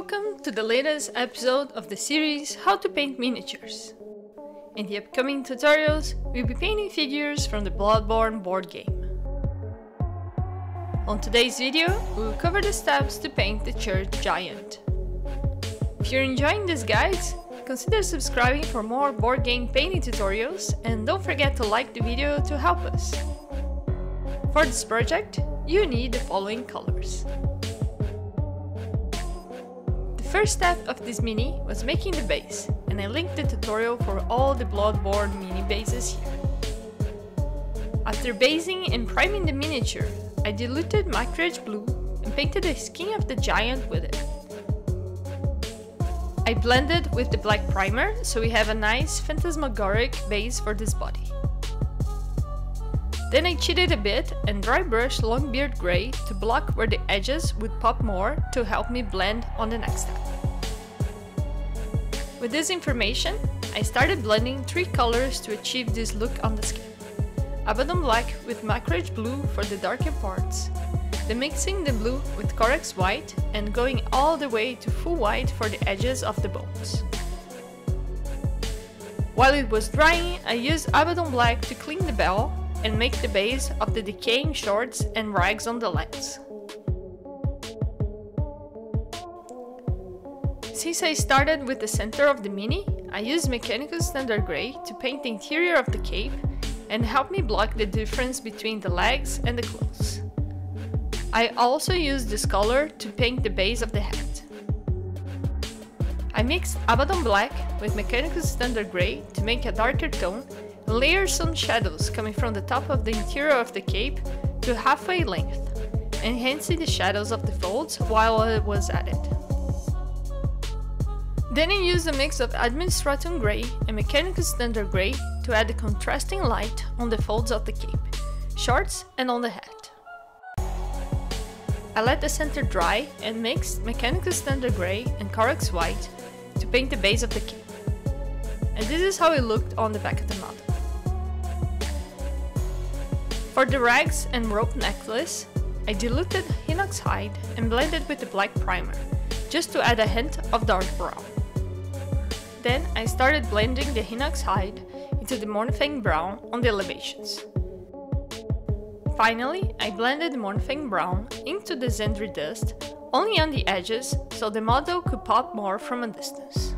Welcome to the latest episode of the series How to Paint Miniatures. In the upcoming tutorials, we'll be painting figures from the Bloodborne board game. On today's video, we will cover the steps to paint the church giant. If you're enjoying these guides, consider subscribing for more board game painting tutorials and don't forget to like the video to help us. For this project, you need the following colors. The first step of this mini was making the base, and I linked the tutorial for all the Bloodborne mini bases here. After basing and priming the miniature, I diluted Macragge blue and painted the skin of the giant with it. I blended with the black primer so we have a nice phantasmagoric base for this body. Then I cheated a bit and dry brushed Longbeard Grey to block where the edges would pop more to help me blend on the next step. With this information, I started blending three colors to achieve this look on the skin. Abaddon Black with Macragge Blue for the darker parts, then mixing the blue with Corax White and going all the way to full white for the edges of the bones. While it was drying, I used Abaddon Black to clean the bell and make the base of the decaying shorts and rags on the legs. Since I started with the center of the mini, I used Mechanicus Standard Grey to paint the interior of the cape and help me block the difference between the legs and the clothes. I also used this color to paint the base of the hat. I mixed Abaddon Black with Mechanicus Standard Grey to make a darker tone Layer some shadows coming from the top of the interior of the cape to halfway length, enhancing the shadows of the folds while it was added. Then I used a mix of Administratum Grey and Mechanicus Standard Grey to add the contrasting light on the folds of the cape, shorts and on the hat. I let the center dry and mixed Mechanicus Standard Grey and Corax White to paint the base of the cape. And this is how it looked on the back of the For the rags and rope necklace, I diluted Rhinox hide and blended with the black primer, just to add a hint of dark brown. Then I started blending the Rhinox hide into the Mournfang brown on the elevations. Finally, I blended the Mournfang brown into the Zandri dust only on the edges so the model could pop more from a distance.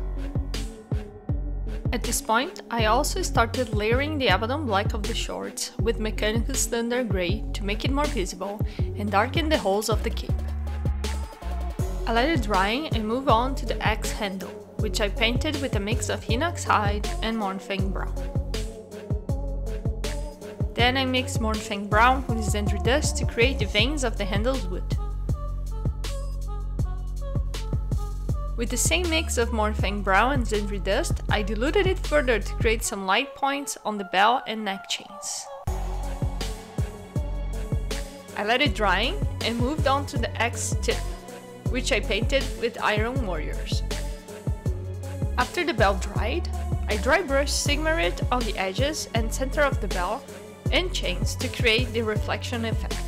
At this point, I also started layering the Abaddon black of the shorts with Mechanicus Standard Grey to make it more visible and darken the holes of the cape. I let it dry and move on to the axe handle, which I painted with a mix of Rhinox hide and Mournfang brown. Then I mixed Mournfang brown with Zandri dust to create the veins of the handle's wood. With the same mix of Mournfang Brown and Zandri Dust, I diluted it further to create some light points on the bell and neck chains. I let it dry and moved on to the X tip, which I painted with Iron Warriors. After the bell dried, I dry brushed Sigmarite on the edges and center of the bell and chains to create the reflection effect.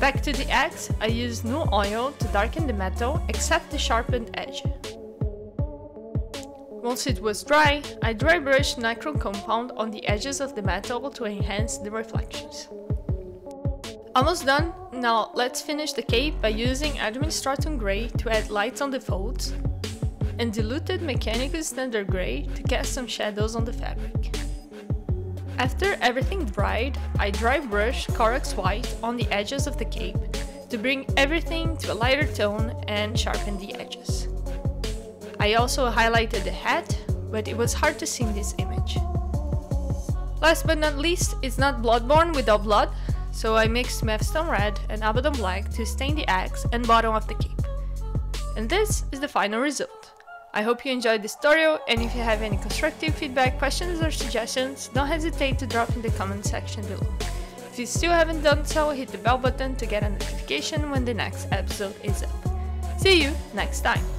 Back to the axe, I used Nuln Oil to darken the metal except the sharpened edge. Once it was dry, I dry brushed Necron Compendium on the edges of the metal to enhance the reflections. Almost done, now let's finish the cape by using Administratum Grey to add lights on the folds, and diluted Mechanicus Standard Grey to cast some shadows on the fabric. After everything dried, I dry brush Corax White on the edges of the cape to bring everything to a lighter tone and sharpen the edges. I also highlighted the hat, but it was hard to see in this image. Last but not least, it's not Bloodborne without blood, so I mixed Mephiston Red and Abaddon Black to stain the axe and bottom of the cape. And this is the final result. I hope you enjoyed this tutorial and if you have any constructive feedback, questions or suggestions, don't hesitate to drop in the comment section below. If you still haven't done so, hit the bell button to get a notification when the next episode is up. See you next time!